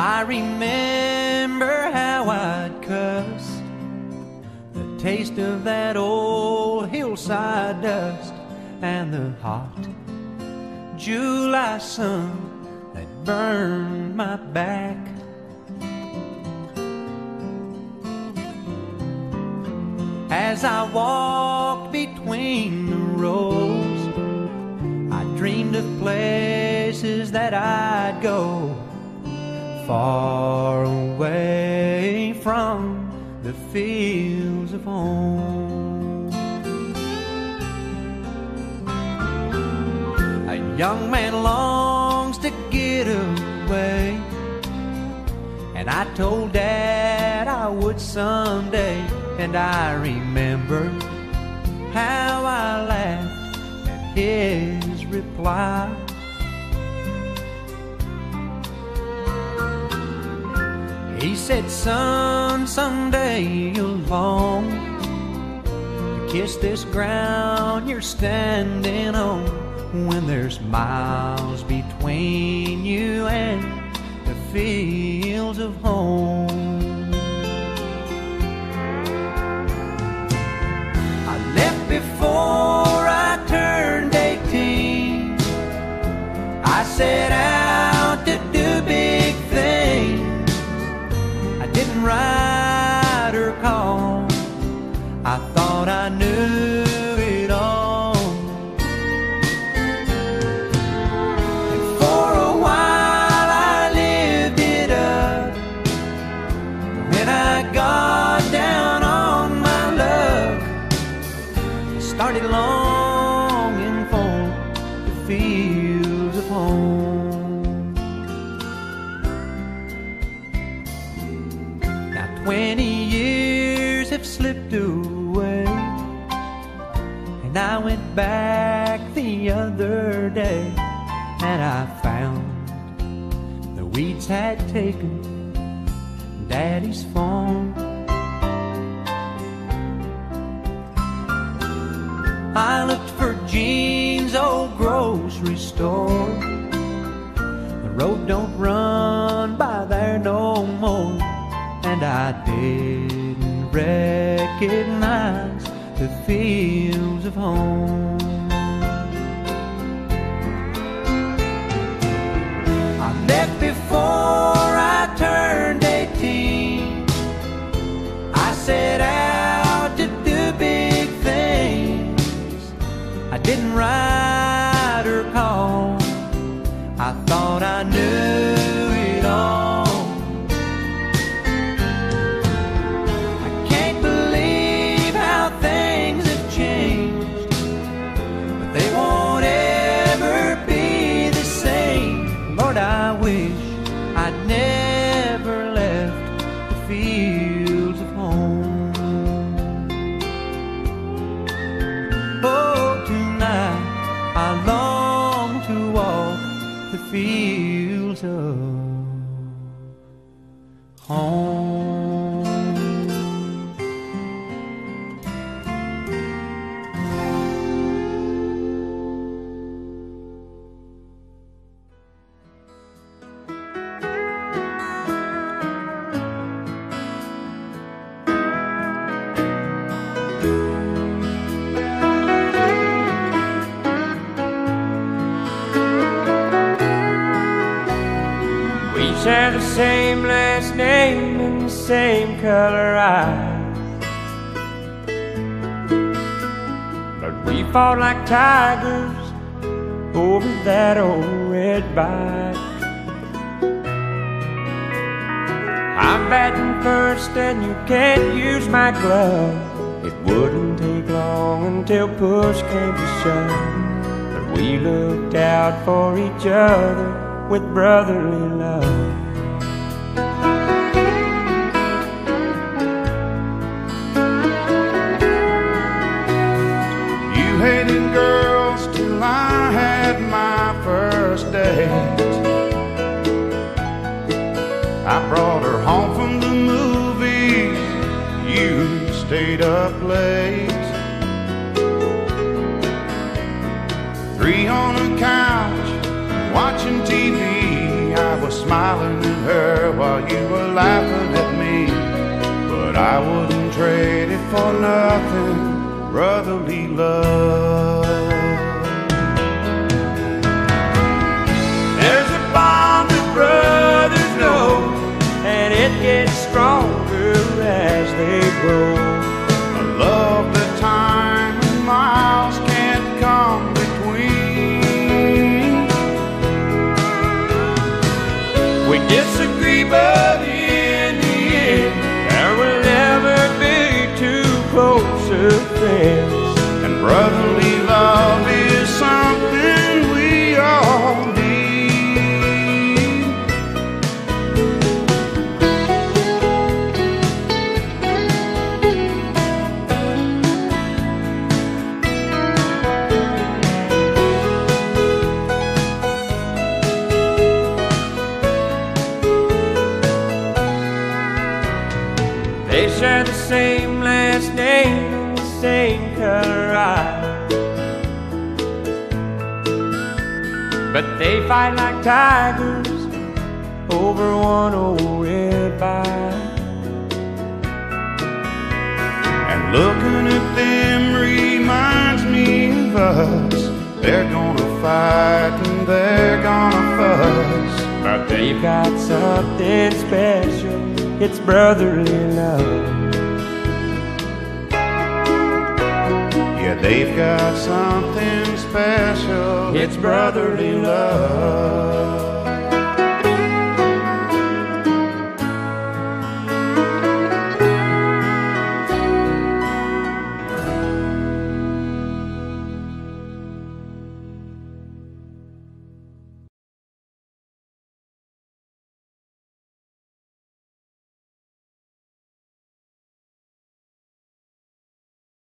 I remember how I'd cussed the taste of that old hillside dust and the hot July sun that burned my back. As I walked between the rows, I dreamed of places that I'd go far away from the fields of home. A young man longs to get away, and I told Dad I would someday, and I remember how I laughed at his reply. He said, Son, someday you'll long to kiss this ground you're standing on when there's miles between you and the fields of home. I left before I turned 18. I set fields of home. Now twenty years have slipped away, and I went back the other day, and I found the weeds had taken Daddy's phone. I looked for Jean's old grocery store. The road don't run by there no more, and I didn't recognize the fields of home. I left I knew it all. I can't believe how things have changed, but they won't ever be the same. Lord, I wish I'd never home. Same last name and the same color eyes. But we fought like tigers over that old red bike. I'm batting first and you can't use my glove. It wouldn't take long until push came to shove. But we looked out for each other with brotherly love. Stayed up late. Three on a couch watching TV. I was smiling at her while you were laughing at me. But I wouldn't trade it for nothing, brotherly love. There's a bond that brothers know, and it gets stronger as they grow. Same last name same color eyes. But they fight like tigers over one old red bike. And looking at them reminds me of us. They're gonna fight and they're gonna fuss. But they've got something special. It's brotherly love. Yeah, they've got something special. It's brotherly love.